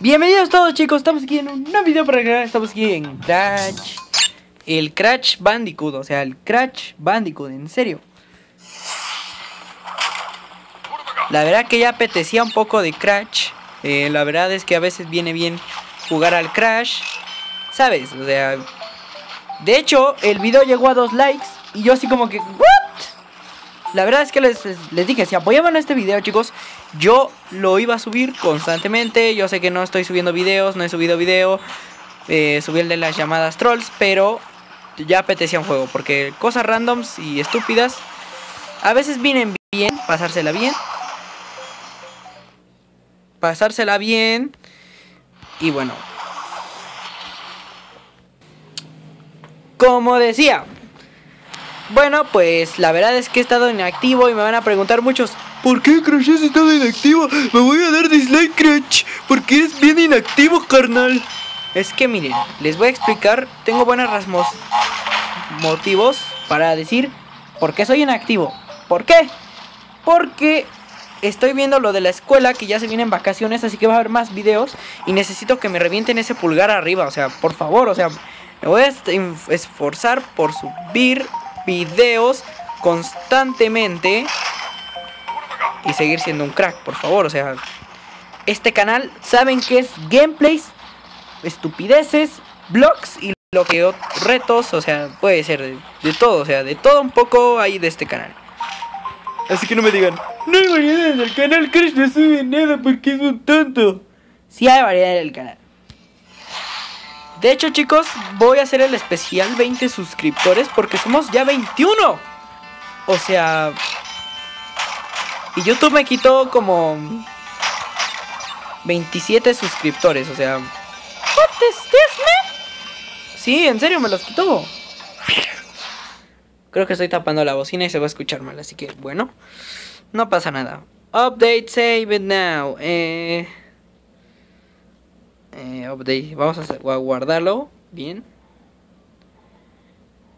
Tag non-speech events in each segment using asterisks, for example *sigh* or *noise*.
Bienvenidos todos chicos, estamos aquí en un nuevo video para acá, estamos aquí en Crash El Crash Bandicoot, o sea, el Crash Bandicoot, en serio. La verdad que ya apetecía un poco de Crash. Eh, La verdad es que a veces viene bien jugar al Crash ¿Sabes? O sea... De hecho, el video llegó a dos likes y yo así como que... La verdad es que les, les, dije, si apoyaban este video chicos, yo lo iba a subir constantemente. Yo sé que no estoy subiendo videos, no he subido video. Eh, subí el de las llamadas trolls, pero ya apetecía un juego. Porque cosas randoms y estúpidas a veces vienen bien, pasársela bien. Pasársela bien. Y bueno. Como decía, bueno, pues la verdad es que he estado inactivo y me van a preguntar muchos ¿Por qué Crash has estado inactivo? Me voy a dar dislike Crash Porque eres bien inactivo carnal Es que miren, les voy a explicar Tengo buenos motivos para decir por qué soy inactivo ¿Por qué? Porque estoy viendo lo de la escuela que ya se vienen vacaciones Así que va a haber más videos Y necesito que me revienten ese pulgar arriba O sea, por favor, o sea Me voy a esforzar por subir videos constantemente y seguir siendo un crack, por favor, o sea, este canal saben que es gameplays, estupideces, vlogs y lo que retos, o sea, puede ser de, todo, o sea, de todo un poco hay de este canal. Así que no me digan, no hay variedad en el canal, Crash no sube nada porque es un tonto. Sí hay variedad en el canal. De hecho, chicos, voy a hacer el especial 20 suscriptores porque somos ya 21. O sea... Y YouTube me quitó como... 27 suscriptores, o sea... What is this, man? Sí, en serio, me los quitó. Creo que estoy tapando la bocina y se va a escuchar mal, así que bueno. No pasa nada. Update, save it now. Eh... Eh, update. Vamos a, guardarlo. Bien.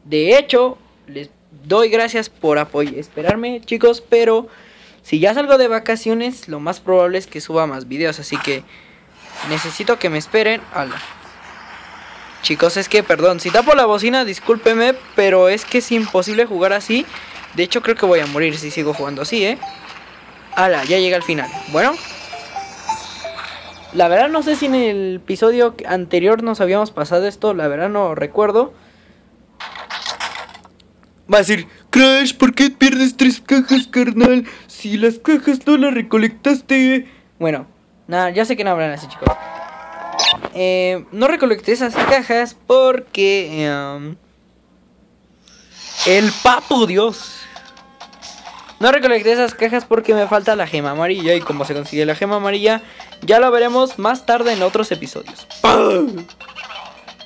De hecho, les doy gracias por apoyo, esperarme, chicos. Pero si ya salgo de vacaciones, lo más probable es que suba más videos. Así que necesito que me esperen. Ala. Chicos, es que, perdón, si tapo la bocina, discúlpeme, pero es que es imposible jugar así. De hecho, creo que voy a morir si sigo jugando así, ¿eh? Ya llega al final. Bueno, la verdad no sé si en el episodio anterior nos habíamos pasado esto, la verdad no recuerdo. Va a decir, Crash, ¿por qué pierdes tres cajas, carnal? Si las cajas no las recolectaste. Bueno, nada, ya sé que no hablan así, chicos. Eh, no recolecté esas cajas porque... Em, el papo, Dios. No recolecté esas cajas porque me falta la gema amarilla. Y como se consigue la gema amarilla, ya lo veremos más tarde en otros episodios.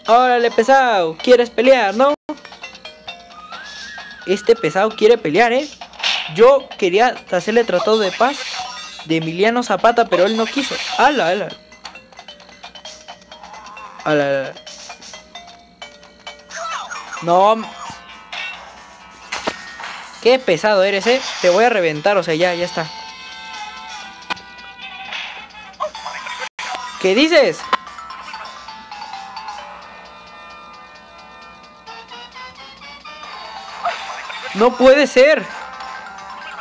Órale, pesado. ¿Quieres pelear, no? Este pesado quiere pelear, ¿eh? Yo quería hacerle tratado de paz de Emiliano Zapata, pero él no quiso. ¡Hala, ala! ¡Hala, ala! No, Qué pesado eres, eh. Te voy a reventar, o sea, ya, ya está. ¿Qué dices? No puede ser.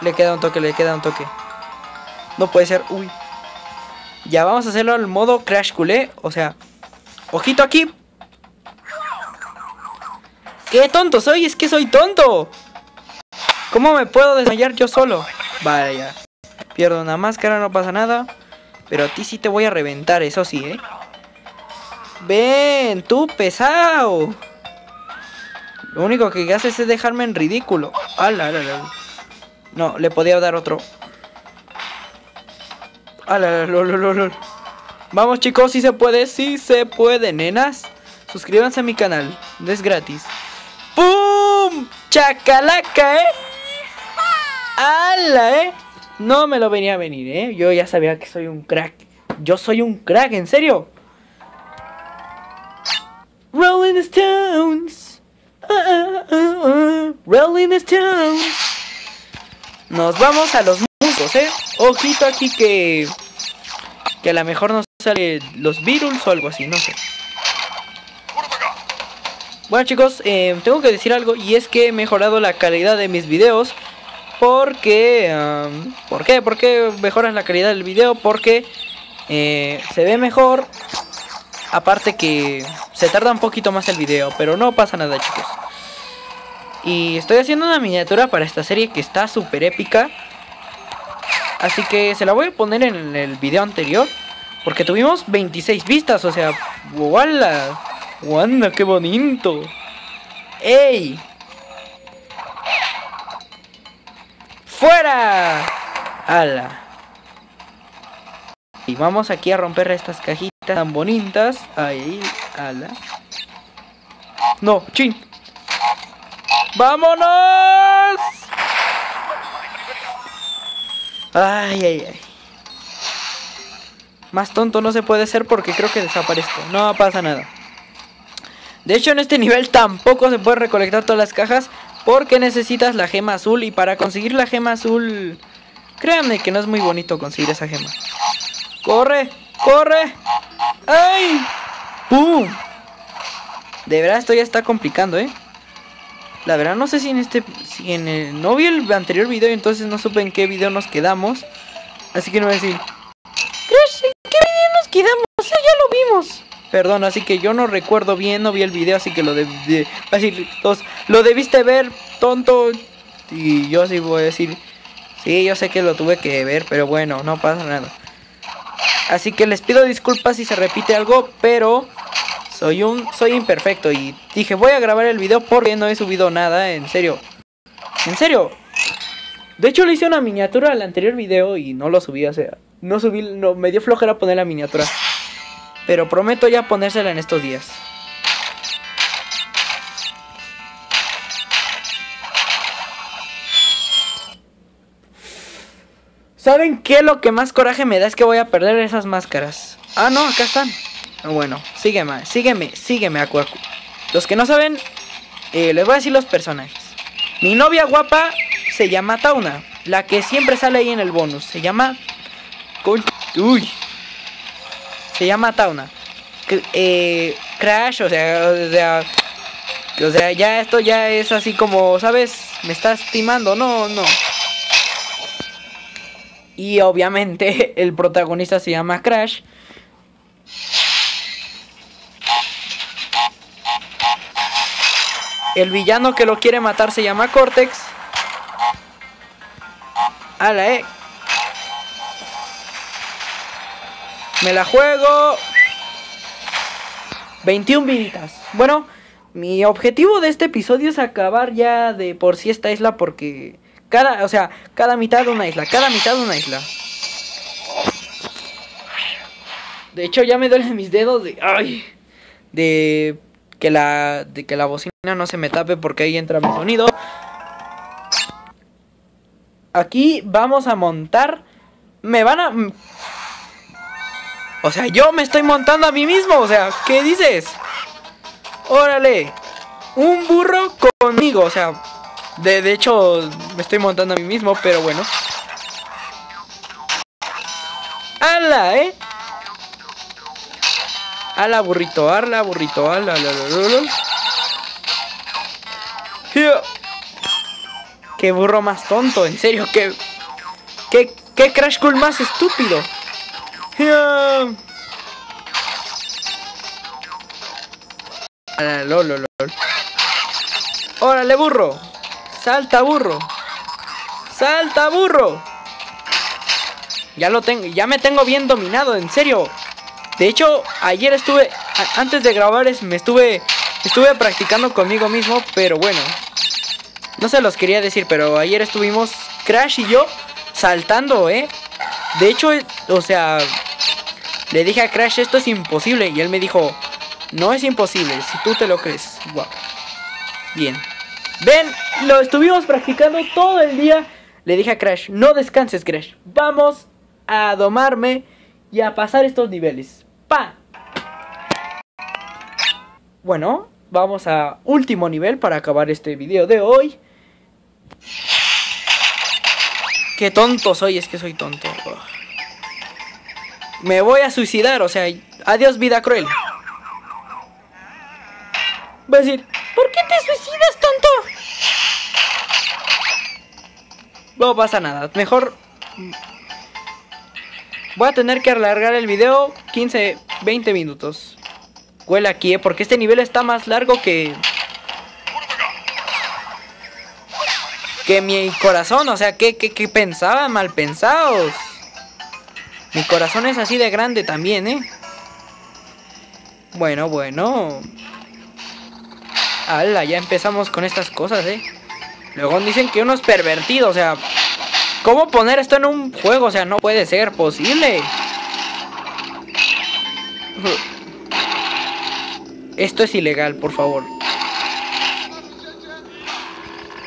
Le queda un toque, le queda un toque. No puede ser. Uy. Ya vamos a hacerlo al modo Crash Culé. O sea, ojito aquí. ¡Qué tonto soy! Es que soy tonto. ¿Cómo me puedo desmayar yo solo? Vale, ya. Pierdo una máscara, no pasa nada. Pero a ti sí te voy a reventar, eso sí, ¿eh? Ven, tú pesado. Lo único que haces es dejarme en ridículo. Ala, ala, ala. No, le podía dar otro. Ala, ala, Vamos chicos, si se puede, si se puede, nenas. Suscríbanse a mi canal, es gratis. ¡Pum! ¡Chacalaca, eh! ¡Hala, eh! No me lo venía a venir, eh. Yo ya sabía que soy un crack. Yo soy un crack, en serio. Rolling Stones. Uh, uh, uh, Rolling Stones. Nos vamos a los musos, eh. Ojito aquí que Que a lo mejor no sale los virus o algo así, no sé. Bueno chicos, eh, tengo que decir algo y es que he mejorado la calidad de mis videos. Porque... Um, ¿Por qué? ¿Por qué mejoras la calidad del video? Porque eh, se ve mejor. Aparte que se tarda un poquito más el video, pero no pasa nada chicos. Y estoy haciendo una miniatura para esta serie que está súper épica. Así que se la voy a poner en el video anterior. Porque tuvimos 26 vistas, o sea, ¡wala! ¡Wanda, qué bonito! ¡Ey! ¡Fuera! ¡Hala! Y vamos aquí a romper estas cajitas tan bonitas. Ahí, ala. No, chin. ¡Vámonos! Ay, ay, ay. Más tonto no se puede ser porque creo que desaparezco. No pasa nada. De hecho, en este nivel tampoco se puede recolectar todas las cajas porque necesitas la gema azul. Y para conseguir la gema azul, créanme que no es muy bonito conseguir esa gema. ¡Corre! ¡Corre! ¡Ay! ¡Pum! De verdad esto ya está complicando, ¿eh? La verdad no sé si en este... Si en el, no vi el anterior video, entonces no supe en qué video nos quedamos. Así que no voy a decir... Crash, ¿en qué video nos quedamos? Ya lo vimos. Perdón, así que yo no recuerdo bien, no vi el video, así que lo de, de decir, lo debiste ver, tonto. Y yo sí voy a decir, sí, yo sé que lo tuve que ver, pero bueno, no pasa nada. Así que les pido disculpas si se repite algo, pero soy un soy imperfecto y dije, voy a grabar el video porque no he subido nada, en serio. En serio. De hecho le hice una miniatura al anterior video y no lo subí, o sea, no subí, no, me dio flojera poner la miniatura. Pero prometo ya ponérsela en estos días. ¿Saben qué? Lo que más coraje me da es que voy a perder esas máscaras. Ah, no, acá están. Bueno, sígueme, sígueme, sígueme, Akuaku. Los que no saben, eh, les voy a decir los personajes. Mi novia guapa se llama Tauna. La que siempre sale ahí en el bonus. Se llama... Uy. Se llama Tauna. Eh, Crash, o sea, o sea... O sea, ya esto ya es así como, ¿sabes? Me estás timando. No, no. Y obviamente *laughs* el protagonista se llama Crash. El villano que lo quiere matar se llama Cortex. Ala, eh. Me la juego. 21 viditas. Bueno, mi objetivo de este episodio es acabar ya de por sí esta isla porque cada, o sea, cada mitad de una isla, cada mitad de una isla. De hecho ya me duelen mis dedos de ay de que la de que la bocina no se me tape porque ahí entra mi sonido. Aquí vamos a montar me van a O sea, yo me estoy montando a mí mismo, o sea, ¿qué dices? Órale. Un burro conmigo, o sea, de, hecho, me estoy montando a mí mismo, pero bueno. ¡Hala, eh! ¡Hala, burrito! ¡Hala, burrito! ¡Hala, la, ¡Qué burro más tonto! En serio, qué... ¿Qué, qué Crash Cool más estúpido? ¡Hala, lol, lol, ¡Órale, burro! Salta, burro. Salta, burro. Ya lo tengo, ya me tengo bien dominado, en serio. De hecho, ayer estuve, antes de grabar, me estuve, estuve practicando conmigo mismo, pero bueno. No se los quería decir, pero ayer estuvimos Crash y yo saltando, ¿eh? De hecho, o sea, le dije a Crash, esto es imposible. Y él me dijo, no es imposible, si tú te lo crees. Wow. Bien. Ven, lo estuvimos practicando todo el día. Le dije a Crash, no descanses Crash. Vamos a domarme y a pasar estos niveles. ¡Pa! Bueno, vamos a último nivel para acabar este video de hoy. Qué tonto soy, es que soy tonto. Me voy a suicidar, o sea, adiós vida cruel. Voy a decir, ¿por qué te suicidas, tonto? No pasa nada, mejor... Voy a tener que alargar el video 15, 20 minutos. Huele aquí, ¿eh? Porque este nivel está más largo que... Que mi corazón, o sea, ¿qué, qué, qué pensaban? Mal pensados. Mi corazón es así de grande también, ¿eh? Bueno, bueno. Hala, ya empezamos con estas cosas, ¿eh? Luego dicen que uno es pervertido, o sea... ¿Cómo poner esto en un juego? O sea, no puede ser posible. Esto es ilegal, por favor.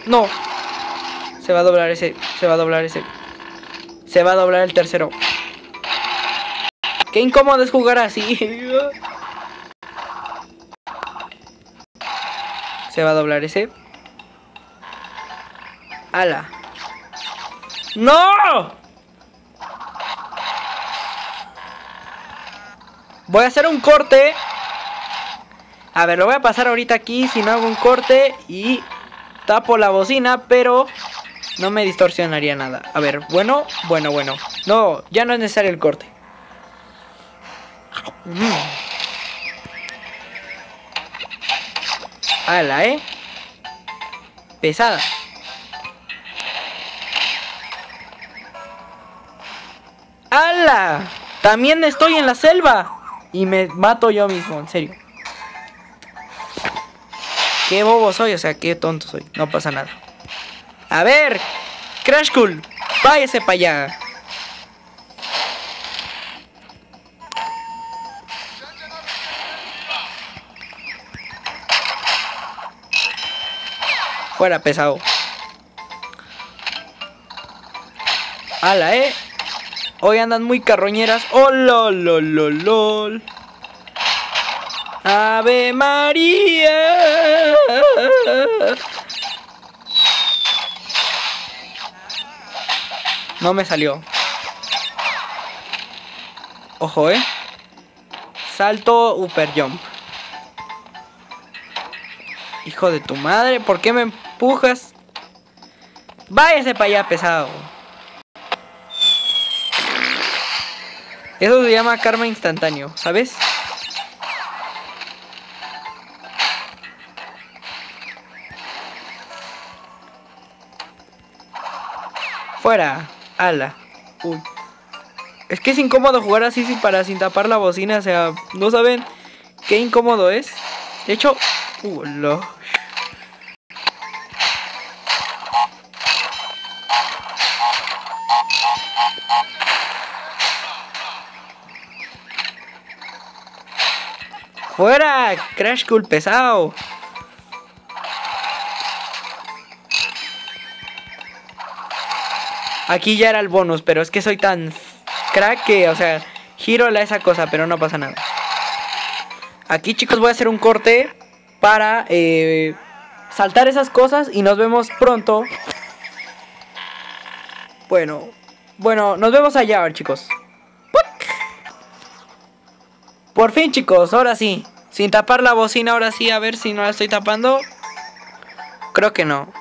No. Se va a doblar ese. Se va a doblar ese. Se va a doblar el tercero. Qué incómodo es jugar así. Se va a doblar ese. ¡Hala! ¡No! Voy a hacer un corte. A ver, lo voy a pasar ahorita aquí si no hago un corte y tapo la bocina, pero no me distorsionaría nada. A ver, bueno, bueno, bueno. No, ya no es necesario el corte. Mm. Ala, ¿eh? Pesada. ¡Hala! También estoy en la selva. Y me mato yo mismo, en serio. Qué bobo soy, o sea, qué tonto soy. No pasa nada. A ver, Crash Cool, váyase para allá. Fuera pesado. Ala, eh. Hoy andan muy carroñeras. Oh, lol, lol, lol, lol. Ave María. No me salió. Ojo, eh. Salto upper jump. Hijo de tu madre, ¿por qué me empujas? Váyase para allá, pesado. Eso se llama karma instantáneo, ¿sabes? Fuera. Ala. Uy. Es que es incómodo jugar así sin para sin tapar la bocina, o sea, no saben qué incómodo es. De hecho, uh, lo Crash Cool pesado. Aquí ya era el bonus, pero es que soy tan crack que, o sea, giro a esa cosa, pero no pasa nada. Aquí, chicos, voy a hacer un corte para eh, saltar esas cosas y nos vemos pronto. Bueno, bueno, nos vemos allá, chicos. Por fin, chicos, ahora sí. Sin tapar la bocina, ahora sí, a ver si no la estoy tapando. Creo que no.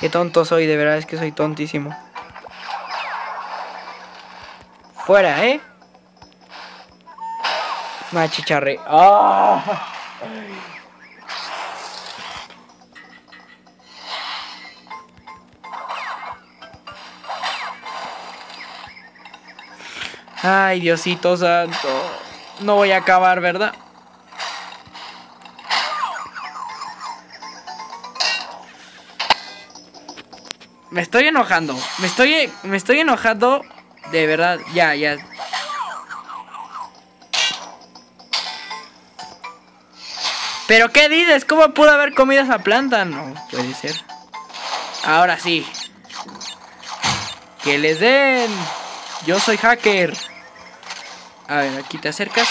Qué tonto soy, de verdad es que soy tontísimo. Fuera, ¿eh? Machicharre. ¡Ah! Ay, Diosito santo. No voy a acabar, ¿verdad? Me estoy enojando. Me estoy, me estoy enojando. De verdad, ya, ya. ¿Pero qué dices? ¿Cómo pudo haber comido esa planta? No puede ser. Ahora sí. Que les den. Yo soy hacker. A ver, aquí te acercas.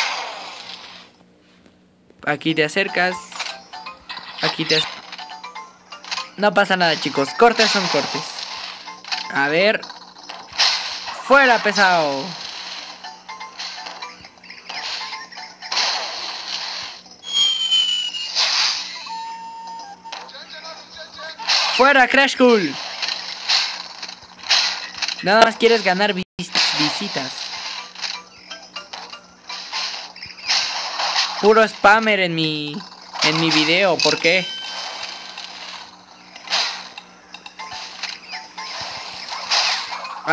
Aquí te acercas. Aquí te. No pasa nada, chicos. Cortes son cortes. A ver. Fuera, pesado. Fuera, Crash Cool. Nada más quieres ganar visitas. Puro spammer en mi en mi video, ¿por qué?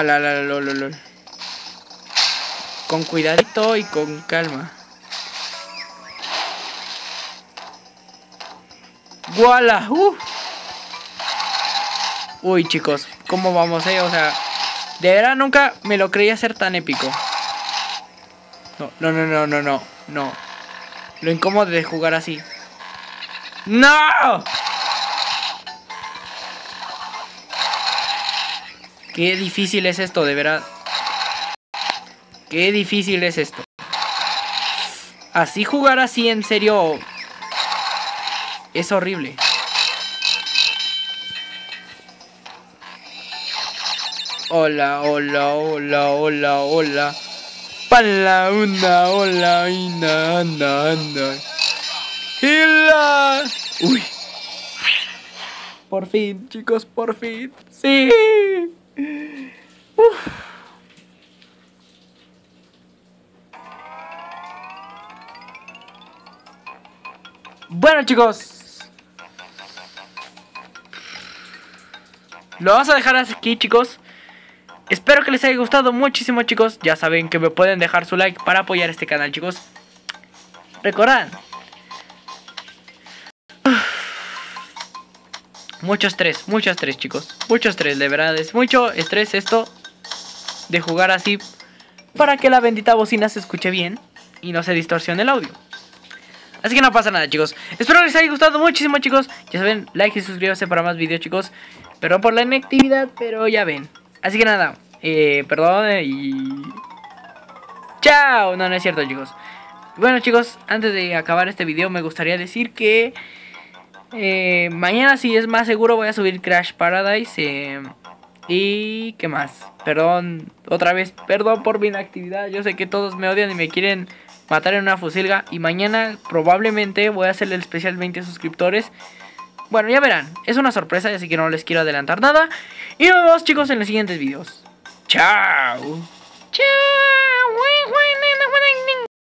la, Con cuidadito y con calma. ¡Guala! Uh. Uy, chicos, ¿cómo vamos, eh? O sea, de verdad nunca me lo creía ser tan épico. No, no, no, no, no, no, no. Lo incómodo de jugar así. ¡No! Qué difícil es esto, de verdad. Qué difícil es esto. Así jugar así, en serio, es horrible. Hola, hola, hola, hola, hola. Pala, una, hola, ina, anda, anda. Hila. Uy. Por fin, chicos, por fin. Sí. Bueno chicos Lo vamos a dejar aquí chicos Espero que les haya gustado muchísimo chicos. Ya saben que me pueden dejar su like para apoyar este canal chicos. Recordan Mucho estrés, mucho estrés chicos. Mucho estrés, de verdad. Es mucho estrés esto De jugar así Para que la bendita bocina se escuche bien Y no se distorsione el audio. Así que no pasa nada chicos. Espero que les haya gustado muchísimo chicos. Ya saben, like y suscríbanse para más videos chicos. Perdón por la inactividad, pero ya ven Así que nada, eh, perdón y... Chao, no, no es cierto chicos Bueno chicos, antes de acabar este video me gustaría decir que eh, mañana si es más seguro voy a subir Crash Paradise. Eh, y qué más. Perdón, otra vez, perdón por mi inactividad. Yo sé que todos me odian y me quieren matar en una fusilga. Y mañana probablemente voy a hacer el especial 20 suscriptores. Bueno, ya verán. Es una sorpresa, así que no les quiero adelantar nada. Y nos vemos chicos en los siguientes videos. Chao. Chao.